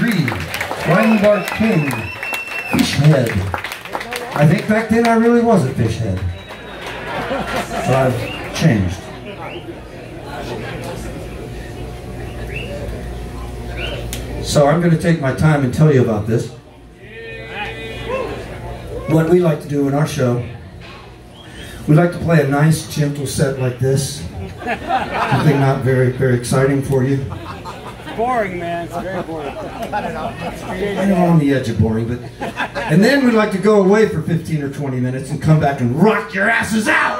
three, Twang Bar King, Fish Head. I think back then I really was a fish head. So I've changed. So I'm going to take my time and tell you about this. What we like to do in our show, we like to play a nice, gentle set like this. Something not very, very exciting for you. Boring, man. It's very boring. I don't know on the edge of boring, but and then we'd like to go away for 15 or 20 minutes and come back and rock your asses out.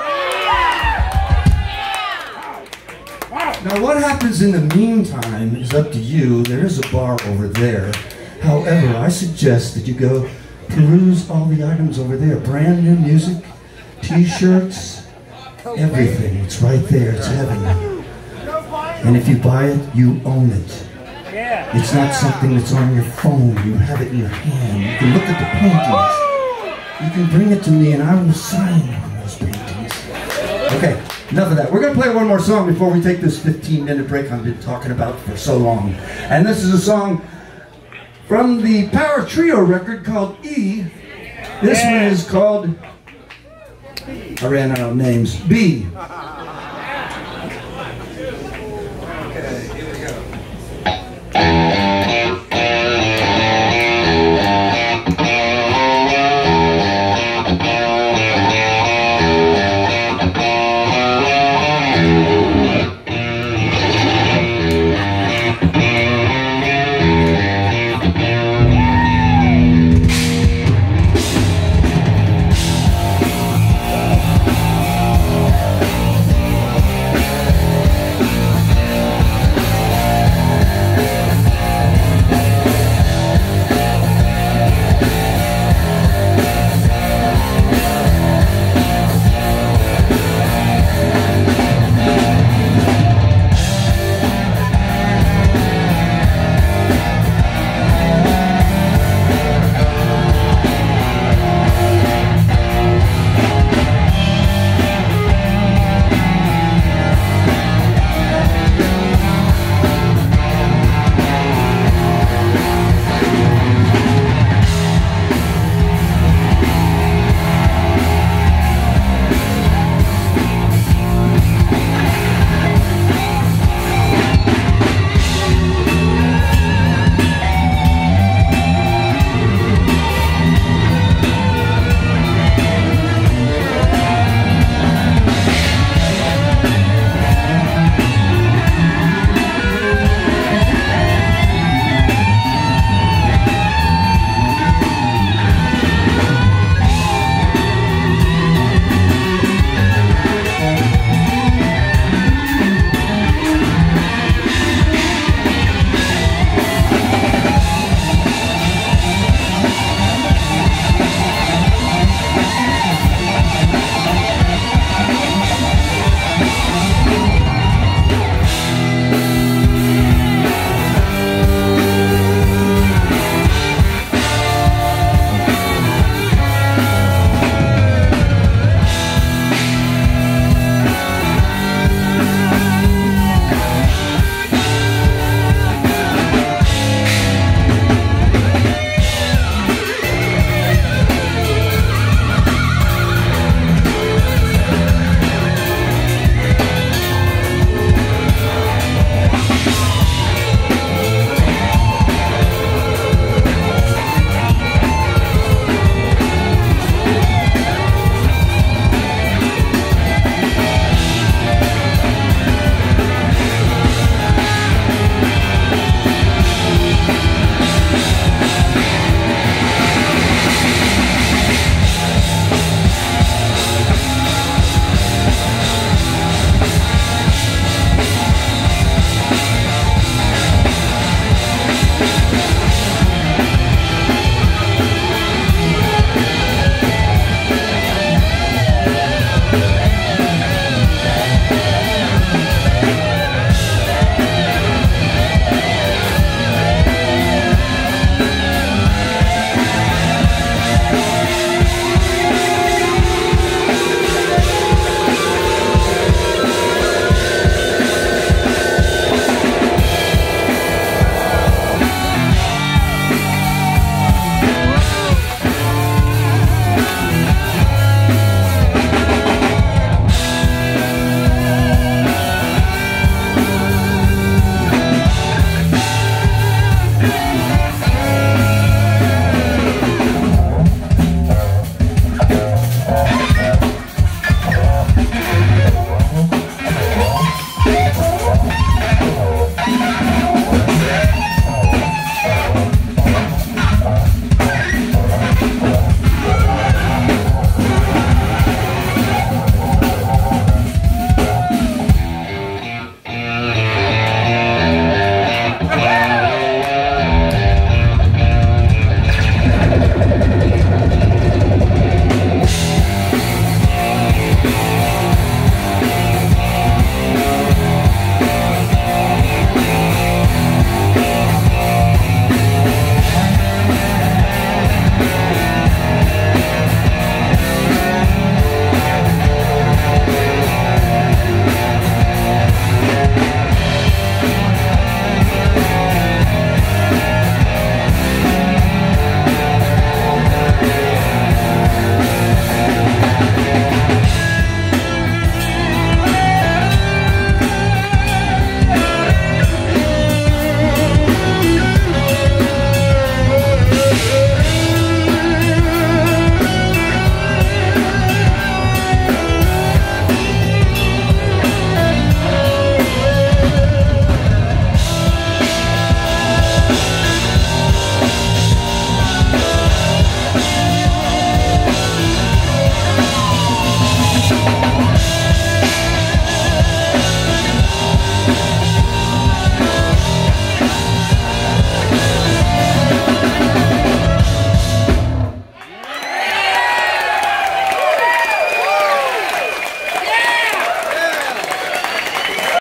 Now, what happens in the meantime is up to you. There is a bar over there. However, I suggest that you go peruse all the items over there. Brand new music, t-shirts, everything. It's right there. It's heaven. And if you buy it, you own it. Yeah. It's not something that's on your phone. You have it in your hand. You can look at the paintings. You can bring it to me and I will sign on those paintings. Okay, enough of that. We're going to play one more song before we take this 15 minute break I've been talking about for so long. And this is a song from the Power Trio record called E. This one is called, I ran out of names, B.